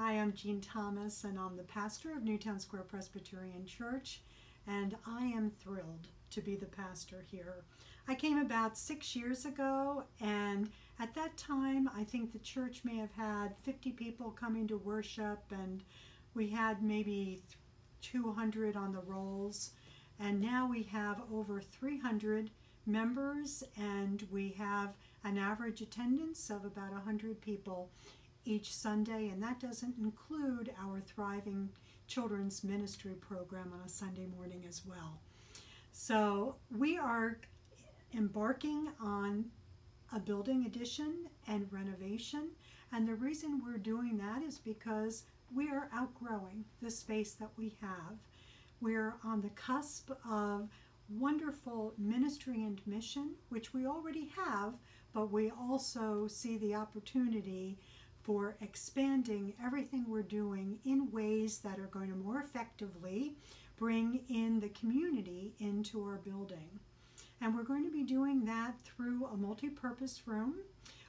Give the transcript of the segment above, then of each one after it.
Hi, I'm Jean Thomas, and I'm the pastor of Newtown Square Presbyterian Church, and I am thrilled to be the pastor here. I came about six years ago, and at that time, I think the church may have had 50 people coming to worship, and we had maybe 200 on the rolls, and now we have over 300 members, and we have an average attendance of about 100 people each Sunday, and that doesn't include our thriving children's ministry program on a Sunday morning as well. So we are embarking on a building addition and renovation, and the reason we're doing that is because we are outgrowing the space that we have. We're on the cusp of wonderful ministry and mission, which we already have, but we also see the opportunity for expanding everything we're doing in ways that are going to more effectively bring in the community into our building. And we're going to be doing that through a multi-purpose room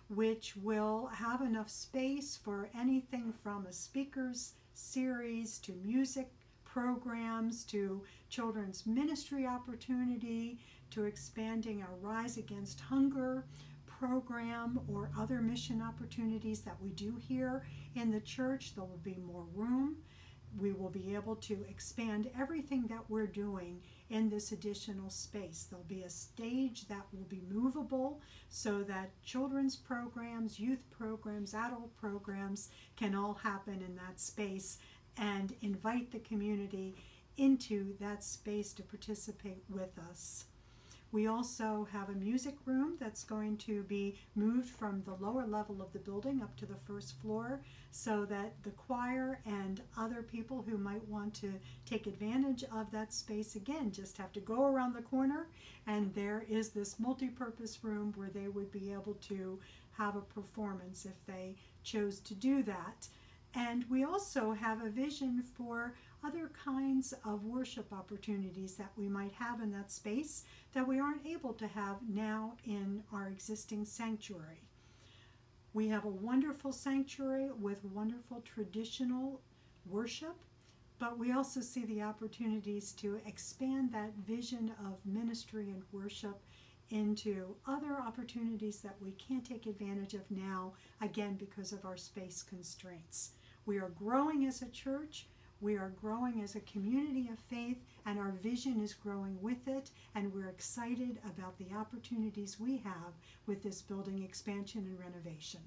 which will have enough space for anything from a speakers series to music programs to children's ministry opportunity to expanding our Rise Against Hunger program or other mission opportunities that we do here in the church. There will be more room. We will be able to expand everything that we're doing in this additional space. There'll be a stage that will be movable so that children's programs, youth programs, adult programs can all happen in that space and invite the community into that space to participate with us. We also have a music room that's going to be moved from the lower level of the building up to the first floor so that the choir and other people who might want to take advantage of that space again just have to go around the corner and there is this multi-purpose room where they would be able to have a performance if they chose to do that. And we also have a vision for other kinds of worship opportunities that we might have in that space that we aren't able to have now in our existing sanctuary. We have a wonderful sanctuary with wonderful traditional worship, but we also see the opportunities to expand that vision of ministry and worship into other opportunities that we can't take advantage of now, again, because of our space constraints. We are growing as a church. We are growing as a community of faith, and our vision is growing with it, and we're excited about the opportunities we have with this building expansion and renovation.